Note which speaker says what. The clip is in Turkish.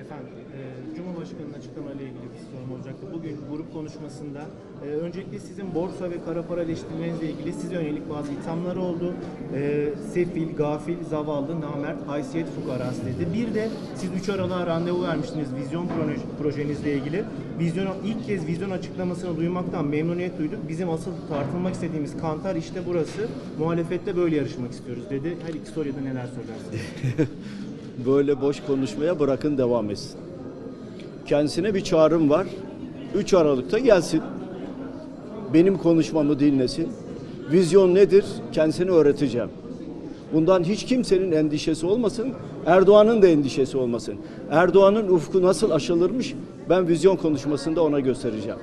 Speaker 1: Efendim, e, Cumhurbaşkanı'nın açıklamalarıyla ilgili bir sorum olacaktı. Bugün grup konuşmasında e, öncelikle sizin borsa ve kara para eleştirmenizle ilgili size yönelik bazı ithamlar oldu. E, sefil, gafil, zavallı, namert, haysiyet fukarası dedi. Bir de siz 3 Aralık'a randevu vermiştiniz vizyon proje, projenizle ilgili. Vizyon, ilk kez vizyon açıklamasını duymaktan memnuniyet duyduk. Bizim asıl tartılmak istediğimiz kantar işte burası. Muhalefette böyle yarışmak istiyoruz dedi. Her iki soruya da neler söylersiniz?
Speaker 2: Böyle boş konuşmaya bırakın devam etsin. Kendisine bir çağrım var. 3 Aralık'ta gelsin. Benim konuşmamı dinlesin. Vizyon nedir? Kendisine öğreteceğim. Bundan hiç kimsenin endişesi olmasın. Erdoğan'ın da endişesi olmasın. Erdoğan'ın ufku nasıl aşılırmış ben vizyon konuşmasında ona göstereceğim.